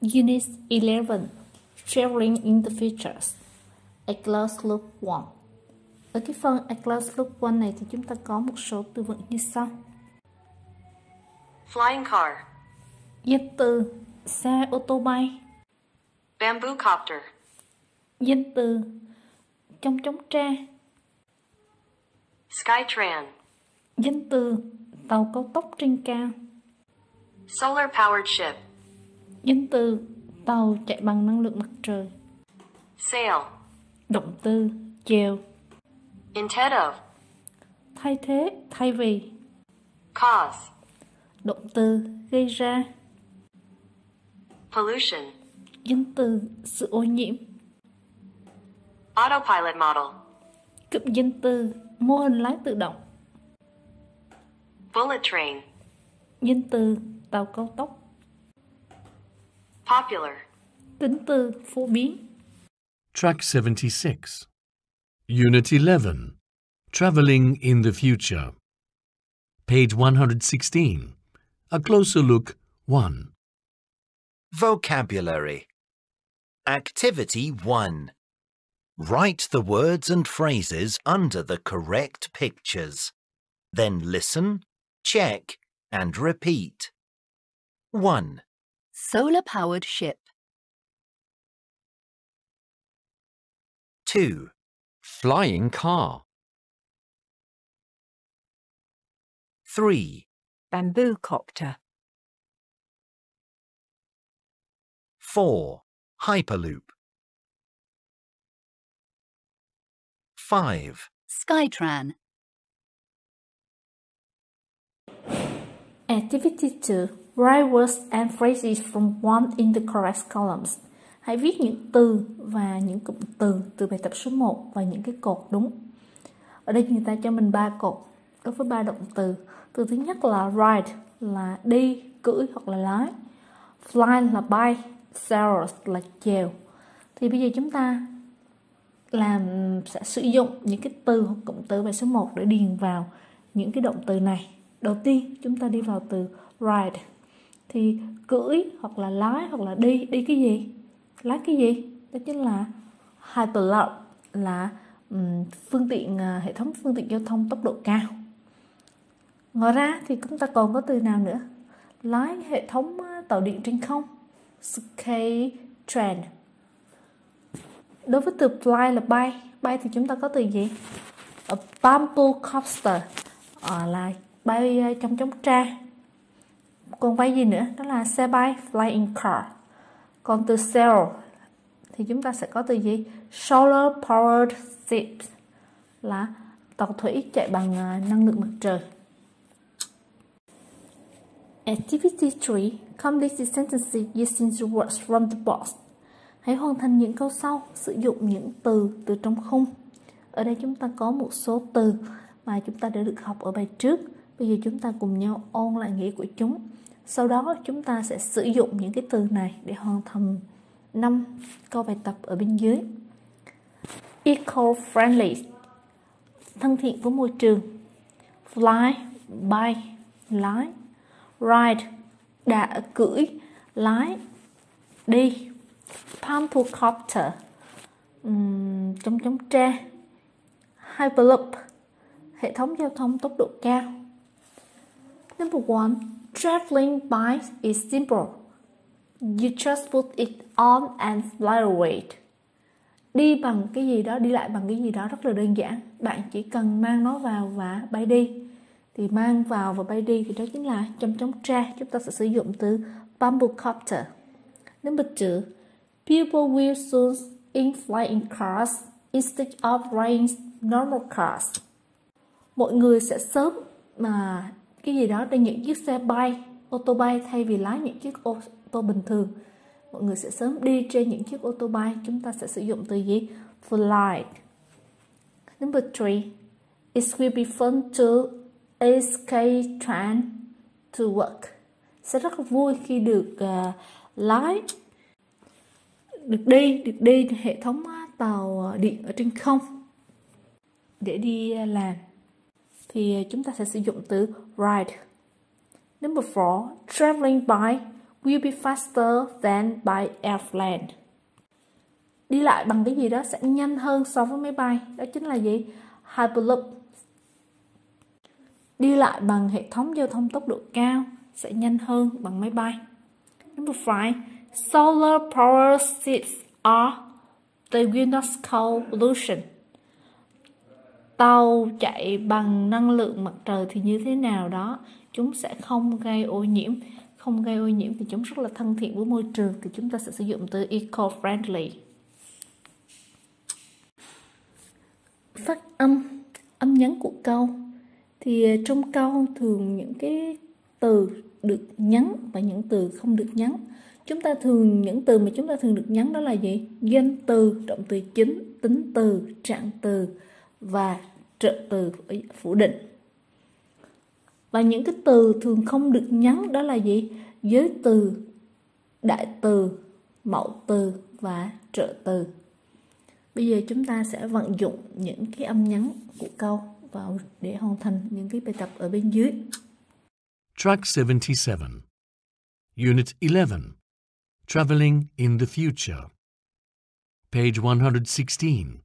Unit 11 Traveling in the Futures A Close Look 1 Ở cái phần A Close Look 1 này thì chúng ta có một số từ vựng như sau Flying car. Danh từ xe ô tô bay Bamboo copter. Danh từ trong chống tre Skytran. Danh từ tàu cao tốc trên cao Solar powered ship. Danh từ tàu chạy bằng năng lượng mặt trời Sail. Động từ chèo Instead of. Thay thế, thay vì Cause. Động từ gây ra Pollution. Danh từ sự ô nhiễm Autopilot model. Cụm danh từ mô hình lái tự động Bullet train. Danh từ tàu cao tốc Popular. Tính từ phổ biến Track 76. Unit 11. Traveling in the Future. Page 116. A closer look 1. Vocabulary. Activity 1. Write the words and phrases under the correct pictures. Then listen, check, and repeat. 1, Solar powered ship. 2, Flying car. 3, Bamboo copter. 4, Hyperloop. 5, Skytran. Activity 2 Write words and phrases from one in the correct columns. Hãy viết những từ và những cụm từ từ bài tập số 1 và những cái cột đúng? Ở đây người ta cho mình ba cột đối với ba động từ. Từ thứ nhất là ride là đi, cưỡi hoặc là lái. Fly là bay, sail là chèo. Thì bây giờ chúng ta làm sẽ sử dụng những cái từ hoặc cụm từ bài số 1 để điền vào những cái động từ này. Đầu tiên chúng ta đi vào từ ride thì cưỡi hoặc là lái hoặc là đi đi cái gì? Lái cái gì? Đó chính là hyperloop là um, phương tiện uh, hệ thống phương tiện giao thông tốc độ cao. Ngoài ra thì chúng ta còn có từ nào nữa? Lái hệ thống tàu điện trên không. sky train Đối với từ fly là bay, bay thì chúng ta có từ gì? A bamboo coaster à, là bay à, trong chống tra. Còn bay gì nữa? Đó là xe bay, flying car. Còn từ sail thì chúng ta sẽ có từ gì? Solar powered ship là tàu thủy chạy bằng à, năng lượng mặt trời. Activity 3. Complete the sentences using the words from the box. Hãy hoàn thành những câu sau sử dụng những từ từ trong khung. Ở đây chúng ta có một số từ mà chúng ta đã được học ở bài trước. Bây giờ chúng ta cùng nhau ôn lại nghĩa của chúng. Sau đó chúng ta sẽ sử dụng những cái từ này để hoàn thành 5 câu bài tập ở bên dưới. Eco-friendly thân thiện với môi trường. Fly, bay, lái. Ride, đã cưỡi, lái, đi Pamplecopter um, chống chống tre Hyperloop hệ thống giao thông tốc độ cao Number one Traveling by is simple. You just put it on and fly away. Đi bằng cái gì đó, đi lại bằng cái gì đó rất là đơn giản. Bạn chỉ cần mang nó vào và bay đi. Thì mang vào và bay đi thì đó chính là trong chống tre Chúng ta sẽ sử dụng từ bumblecopter. Number two People will soon in flying cars instead of riding normal cars. Mọi người sẽ sớm mà cái gì đó trên những chiếc xe bay, ô tô bay thay vì lái những chiếc ô tô bình thường. Mọi người sẽ sớm đi trên những chiếc ô tô bay. Chúng ta sẽ sử dụng từ gì? Fly. Number three. It will be fun to escape train to work. Sẽ rất là vui khi được uh, lái được đi được đi hệ thống ờ, tàu ờ, điện ở trên không để đi làm thì chúng ta sẽ sử dụng từ ride. Number four, traveling by will be faster than by airplane. Đi lại bằng cái gì đó sẽ nhanh hơn so với máy bay. Đó chính là gì? Hyperloop. Đi lại bằng hệ thống giao thông tốc độ cao sẽ nhanh hơn bằng máy bay. Number 5. Solar power seats are the greenhouse coal pollution. Tàu chạy bằng năng lượng mặt trời thì như thế nào đó, chúng sẽ không gây ô nhiễm. Không gây ô nhiễm thì chúng rất là thân thiện với môi trường thì chúng ta sẽ sử dụng từ eco-friendly. Phát âm, âm nhấn của câu thì ờ, trong câu thường những cái từ được nhấn và những từ không được nhấn chúng ta thường những từ mà chúng ta thường được nhấn đó là gì danh từ động từ chính tính từ trạng từ và trợ từ phủ định và những cái từ thường không được nhấn đó là gì giới từ, đại từ, mẫu từ và trợ từ bây giờ chúng ta sẽ vận dụng những cái âm nhấn của câu vào để hoàn thành những cái bài tập ở bên dưới Track 77. Unit 11. Traveling in the Future. Page 116.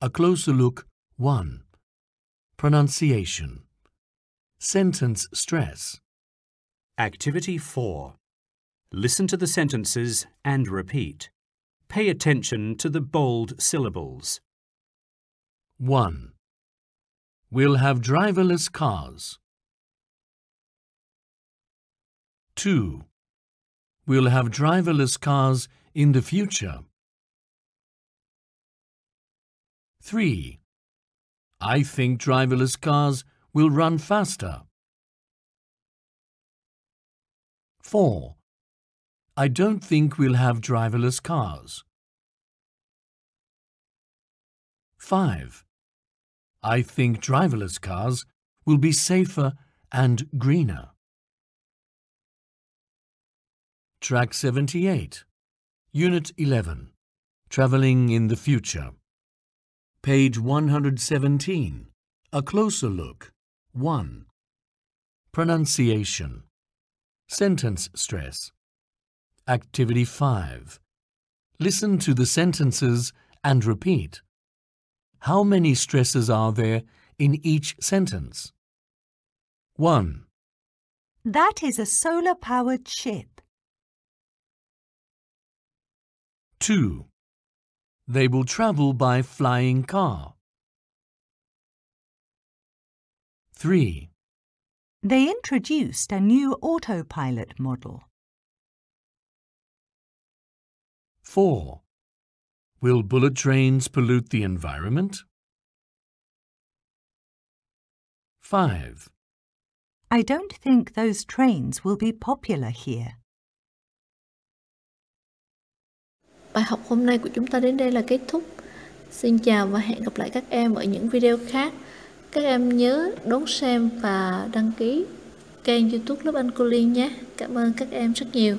A closer look 1. Pronunciation. Sentence stress. Activity 4. Listen to the sentences and repeat. Pay attention to the bold syllables. 1. We'll have driverless cars. 2. We'll have driverless cars in the future. 3. I think driverless cars will run faster. 4. I don't think we'll have driverless cars. 5. I think driverless cars will be safer and greener. Track 78. Unit 11. Traveling in the Future. Page 117. A closer look. 1. Pronunciation. Sentence stress. Activity 5. Listen to the sentences and repeat. How many stresses are there in each sentence? 1. That is a solar powered ship. 2. They will travel by flying car. 3. They introduced a new autopilot model. 4. Will bullet trains pollute the environment? 5. I don't think those trains will be popular here. Bài học hôm nay của chúng ta đến đây là kết thúc. Xin chào và hẹn gặp lại các em ở những video khác. Các em nhớ đón xem và đăng ký kênh youtube lớp Anh Cô Liên nhé. Cảm ơn các em rất nhiều.